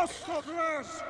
Hostocles!